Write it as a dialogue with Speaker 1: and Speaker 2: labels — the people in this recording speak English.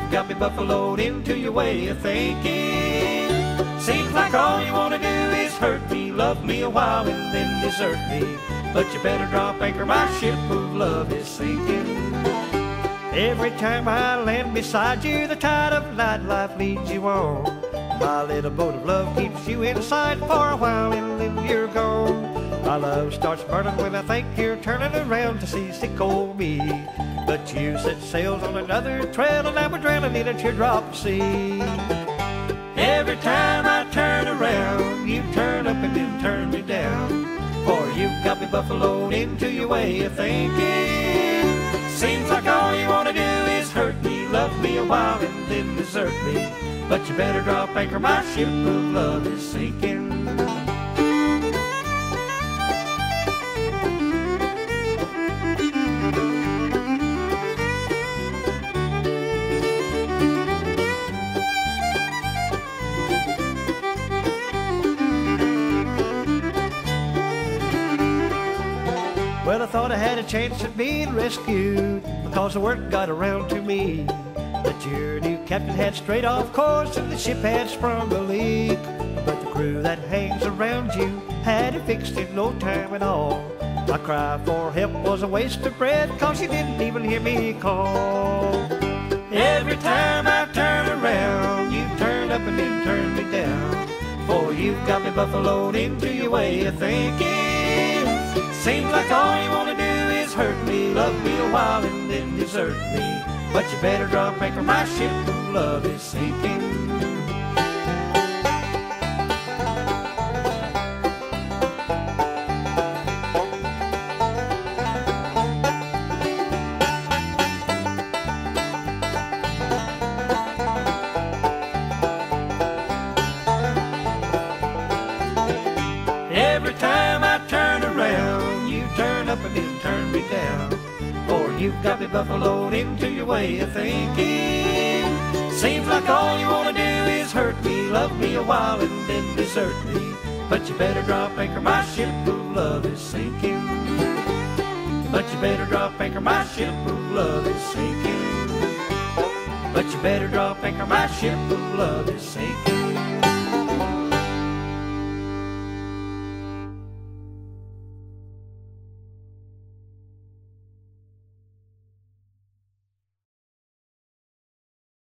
Speaker 1: you've got me buffaloed into your way of thinking. Seems like all you wanna do is hurt me, love me a while and then desert me. But you better drop anchor, my ship of love is sinking. Every time I land beside you, the tide of nightlife leads you on. My little boat of love keeps you inside for a while and then you're gone. My love starts burning when I think you're turning around to see sick old me. But you set sails on another trail and I'm drowning in a teardrop sea. Every time I turn around, you turn up and then turn me down. For you've got me buffaloed into your way of thinking. Seems like all you wanna do is hurt me, love me a while and then desert me. But you better drop anchor, my ship of love is sinking. Well, I thought I had a chance at being rescued because the word got around to me that your new captain had strayed off course and the ship had sprung a leak. But the crew that hangs around you had it fixed in no time at all. My cry for help was a waste of breath cause you didn't even hear me call. Every time I turn around, you turn up and then turn me down. For you've got me buffaloed into your way of thinking. Seems like all and desert me. But you better drop anchor, my ship of love is sinking. Every time I turn around, you turn up and then turn me down. You've got me buffaloed into your way of thinking. Seems like all you wanna do is hurt me, love me a while and then desert me. But you better drop anchor, my ship of love is sinking. But you better drop anchor, my ship of love is sinking. But you better drop anchor, my ship of love is sinking.